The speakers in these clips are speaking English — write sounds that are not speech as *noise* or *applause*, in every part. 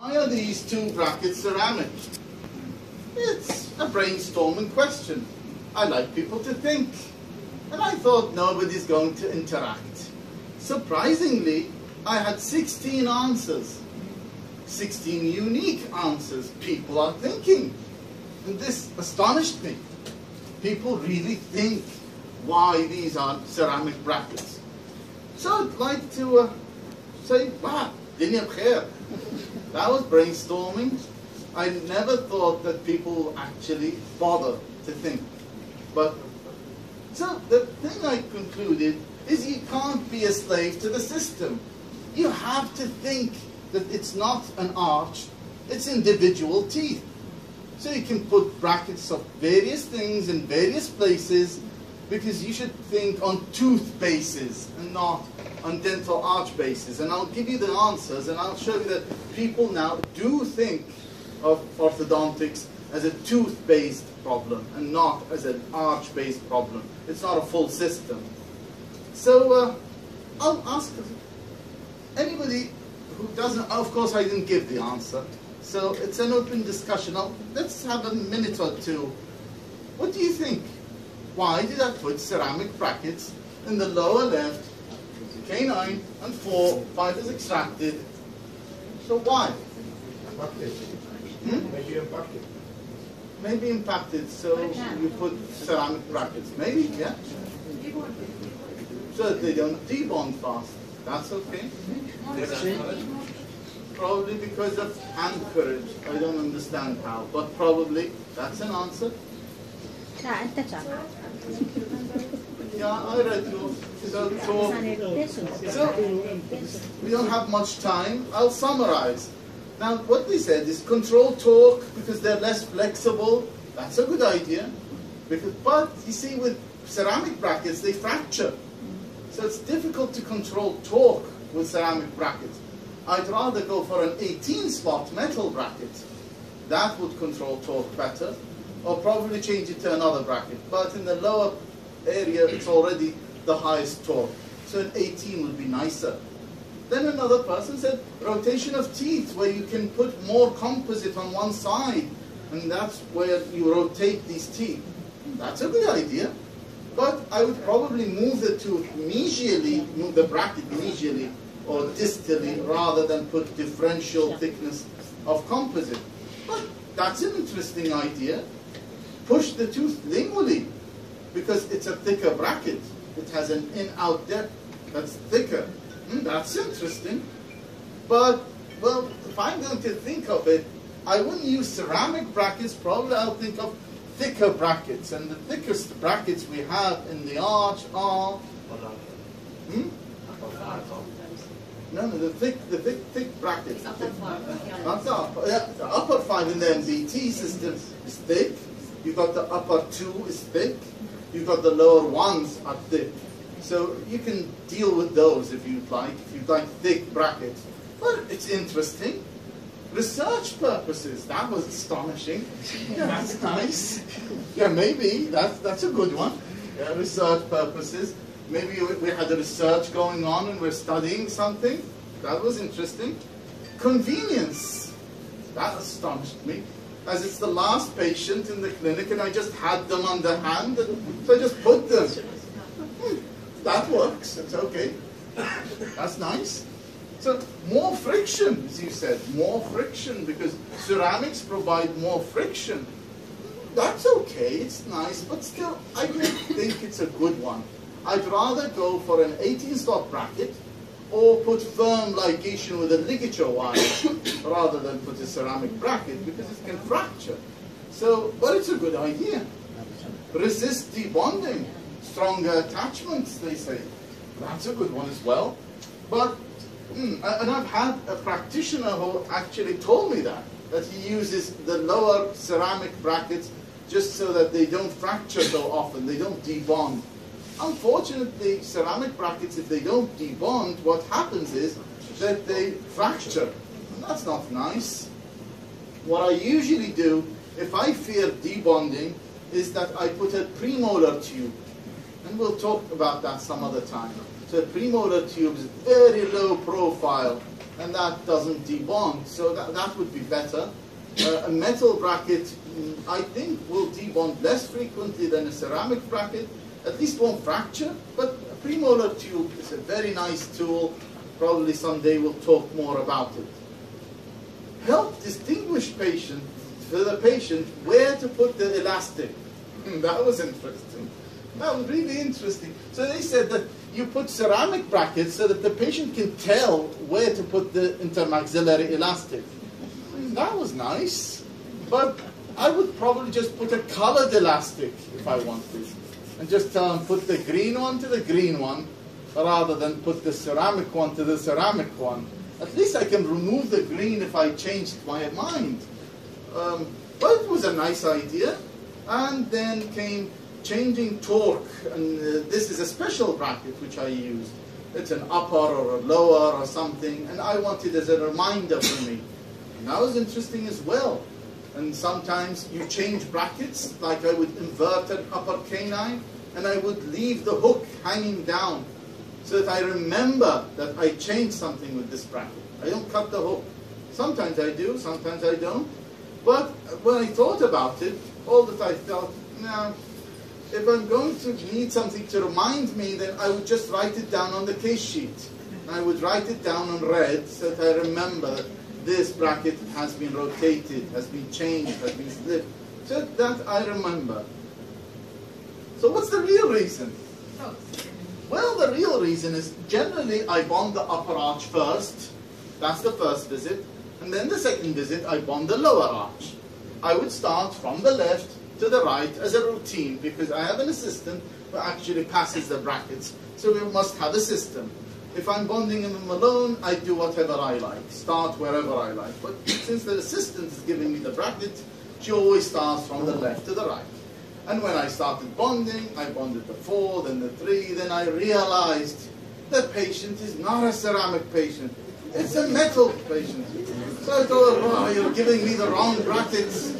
Why are these two brackets ceramic? It's a brainstorming question. I like people to think. And I thought nobody's going to interact. Surprisingly, I had 16 answers. 16 unique answers. People are thinking. And this astonished me. People really think why these are ceramic brackets. So I'd like to uh, say, wow, dunya bkhair. *laughs* That was brainstorming. I never thought that people actually bother to think. But so the thing I concluded is you can't be a slave to the system. You have to think that it's not an arch, it's individual teeth. So you can put brackets of various things in various places because you should think on tooth bases and not on dental arch bases. And I'll give you the answers and I'll show you that people now do think of orthodontics as a tooth-based problem and not as an arch-based problem. It's not a full system. So uh, I'll ask anybody who doesn't, of course I didn't give the answer, so it's an open discussion. I'll, let's have a minute or two. What do you think? Why did I put ceramic brackets in the lower left, canine and 4, 5 is extracted. So why? Impacted. Hmm? Maybe impacted. Maybe impacted, so you put ceramic brackets. Maybe, yeah. So they don't debond fast. That's okay. Probably because of anchorage. I don't understand how, but probably that's an answer. yeah, I read your so, so we don't have much time. I'll summarize. Now, what they said is control torque because they're less flexible. That's a good idea. Because, but you see, with ceramic brackets, they fracture. So it's difficult to control torque with ceramic brackets. I'd rather go for an 18 slot metal bracket. That would control torque better. Or probably change it to another bracket. But in the lower area, it's already the highest torque. So an 18 would be nicer. Then another person said rotation of teeth, where you can put more composite on one side, and that's where you rotate these teeth. That's a good idea. But I would probably move the tooth mesially, move the bracket mesially or distally, rather than put differential thickness of composite. But that's an interesting idea. Push the tooth lingually, because it's a thicker bracket. It has an in-out depth that's thicker. Hmm, that's interesting. But, well, if I'm going to think of it, I wouldn't use ceramic brackets. Probably I'll think of thicker brackets. And the thickest brackets we have in the arch are... Hmm? No, no, the thick, the thick, thick brackets. Upper, yeah, the upper five in the MBT system is thick. You've got the upper two is thick. You've got the lower ones are thick. So you can deal with those if you'd like, if you'd like thick brackets. But it's interesting. Research purposes, that was astonishing. *laughs* Yeah, that's nice. Yeah, maybe, that's, that's a good one. Yeah, research purposes. Maybe we- we had a research going on and we're studying something. That was interesting. Convenience, that astonished me. As it's the last patient in the clinic and I just had them on the hand, and so I just put them. Hmm, *laughs* that works, it's okay. That's nice. So more friction, as you said, more friction because ceramics provide more friction. That's okay, it's nice, but still, I don't think it's a good one. I'd rather go for an 18 slot bracket or put firm ligation with a ligature wire *coughs* rather than put a ceramic bracket because it can fracture. So, but it's a good idea. Resist debonding, stronger attachments, they say. That's a good one as well. But, mm, and I've had a practitioner who actually told me that, that he uses the lower ceramic brackets just so that they don't fracture so often, they don't debond. Unfortunately, ceramic brackets, if they don't debond, what happens is that they fracture. And that's not nice. What I usually do, if I fear debonding, is that I put a premolar tube. And we'll talk about that some other time. So a premolar tube is very low profile, and that doesn't debond. So that, that would be better. Uh, a metal bracket, mm, I think, will debond less frequently than a ceramic bracket. At least won't fracture, but a premolar tube is a very nice tool. Probably someday we'll talk more about it. Help distinguish patient for the patient where to put the elastic. Hmm, that was interesting. That was really interesting. So they said that you put ceramic brackets so that the patient can tell where to put the intermaxillary elastic. Hmm, that was nice. But I would probably just put a colored elastic if I wanted. And just tell them put the green one to the green one rather than put the ceramic one to the ceramic one. At least I can remove the green if I changed my mind. Um, well, it was a nice idea. And then came changing torque. And uh, this is a special bracket which I used. It's an upper or a lower or something. And I wanted as a reminder for me. And that was interesting as well. And sometimes you change brackets, like I would invert an upper canine, and I would leave the hook hanging down so that I remember that I changed something with this bracket. I don't cut the hook. Sometimes I do, sometimes I don't. But when I thought about it, all that I felt, now, if I'm going to need something to remind me, then I would just write it down on the case sheet. I would write it down on red so that I remember this bracket has been rotated, has been changed, has been slipped. So that I remember. So what's the real reason? Well, the real reason is generally I bond the upper arch first. That's the first visit. And then the second visit, I bond the lower arch. I would start from the left to the right as a routine because I have an assistant who actually passes the brackets. So we must have a system. If I'm bonding in them alone, I do whatever I like, start wherever I like. But since the assistant is giving me the bracket, she always starts from the left to the right. And when I started bonding, I bonded the four, then the three, then I realized the patient is not a ceramic patient. It's a metal patient. So I thought, oh, you're giving me the wrong brackets.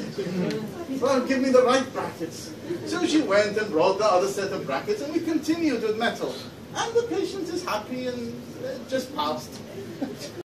Well, give me the right brackets. So she went and brought the other set of brackets, and we continued with metal. And the patient is happy and uh, just passed. *laughs*